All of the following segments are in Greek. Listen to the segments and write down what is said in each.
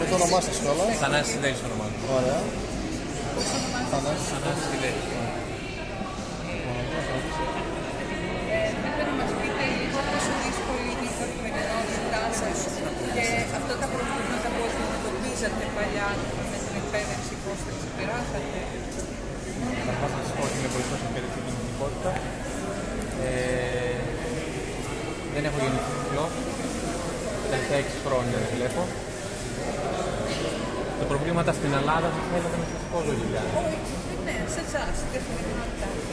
με το όνομά σας κιόλας. Θανάσης Σιδέρης όνομα. Ωραία. Θανάσης. Θανάσης Σιδέρης. Πρέπει να μας πείτε λίγο πόσο δύσκολη είναι η καθημερινότητά σας και αυτά τα προβλήματα που αντιμετωπίζατε παλιά με την εκπαίδευση, πώς τα ξεπεράσατε. Καταρχάς να σας πω ότι είμαι βοηθός εκπαίδευση και κινητικότητα. Ε, δεν έχω γεννηθεί τυφλό. Τα τελευταία 6 χρόνια δεν βλέπω. Τα προβλήματα στην Ελλάδα θα θέλατε να σας πω ζωγικά. Όχι, ναι, σε εσάς, η καθημερινότητά σας.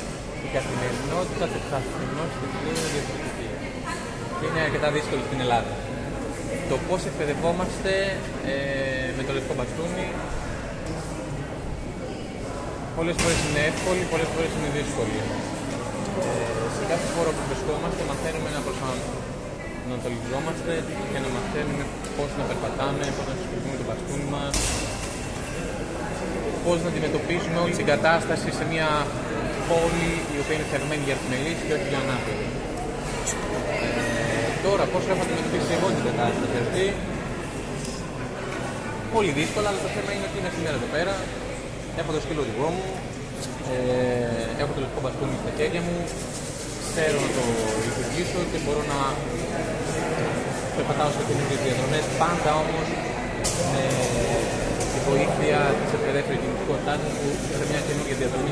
Η καθημερινότητα του καθενό τυφλού είναι διαφορετική. Και είναι αρκετά δύσκολη στην Ελλάδα. Το πώς εκπαιδευόμαστε ε, με το λευκό μπαστούνι πολλές φορές είναι εύκολη, πολλές φορές είναι δύσκολη. Ε, σε κάθε χώρο που βρισκόμαστε μαθαίνουμε να προσανατολιζόμαστε και να μαθαίνουμε πώς να περπατάμε, πώς να χρησιμοποιούμε το μπαστούνι μας, πώς να αντιμετωπίσουμε όλη την κατάσταση σε μια πόλη η οποία είναι φτιαγμένη για εθνελείς και όχι για ανάπηροι. Ε, τώρα, πώς έχω αντιμετωπίσει εγώ την κατάσταση αυτή, πολύ δύσκολα, αλλά το θέμα είναι ότι είμαι σήμερα εδώ πέρα, έχω το σκύλο οδηγό μου, ε, έχω το λευκό μπαστούνι στα χέρια μου, ξέρω να το λειτουργήσω και μπορώ να περπατάω σε καινούργιες διαδρομές, πάντα όμως με τη βοήθεια της εκπαιδεύτρια κινητικότητάς μου που σε μια καινούργια διαδρομή